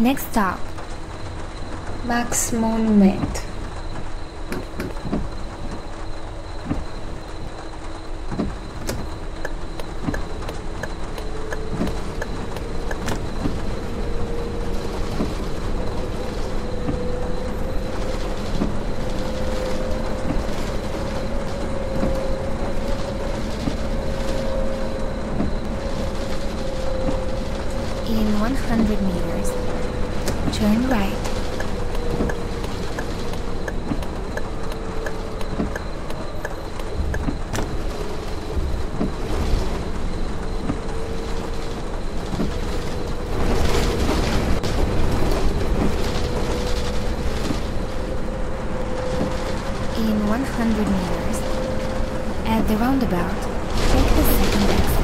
Next stop, Max Monument. in 100 meters, turn right. In 100 meters, at the roundabout, take the second exit.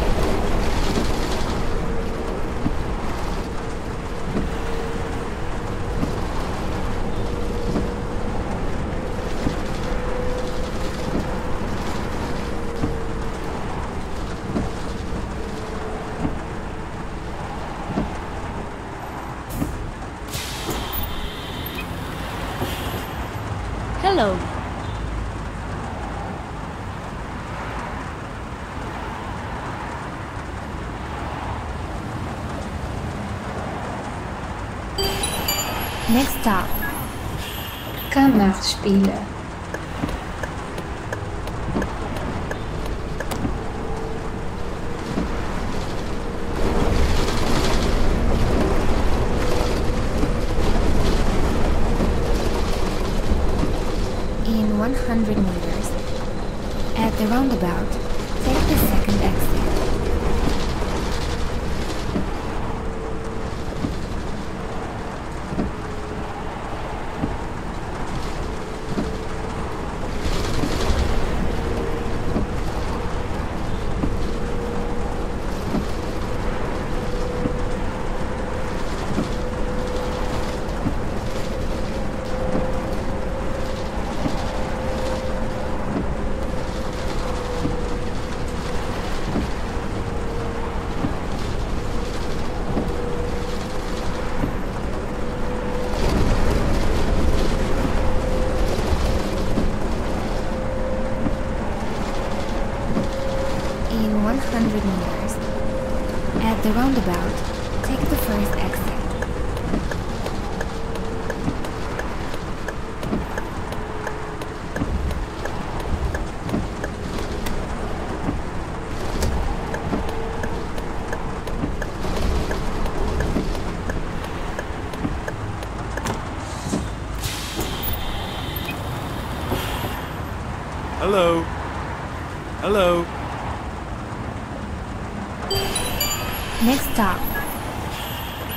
Hello. Next stop, Kammerspiele. In 100 meters. At the roundabout, take the second exit. In 100 meters. At the roundabout, take the first exit. Hello. Hello. Next stop,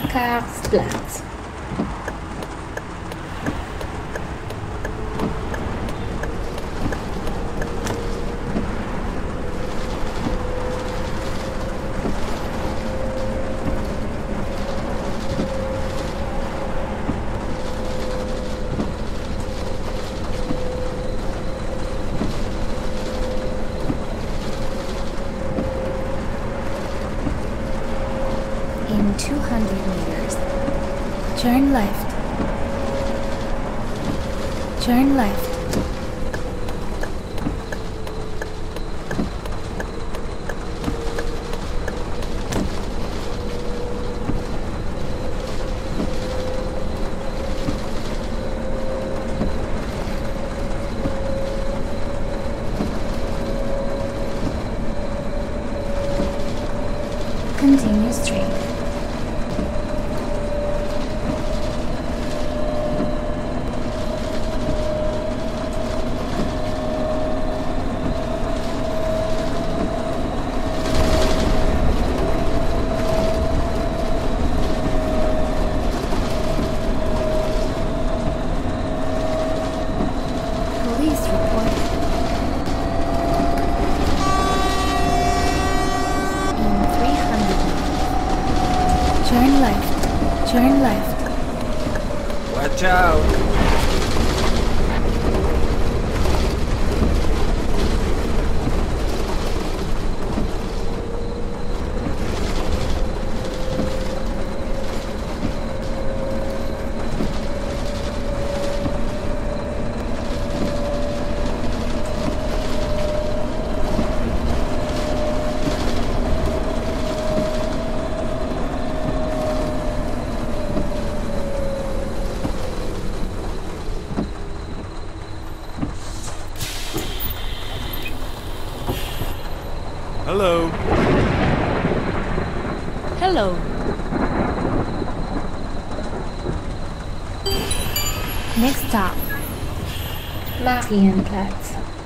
Karlsplatz. In 200 meters. Turn left. Turn left. Continue straight. Police reported. In 300 meters. Turn left. Turn left. Watch out. Hello. Hello. Next stop, Marienplatz.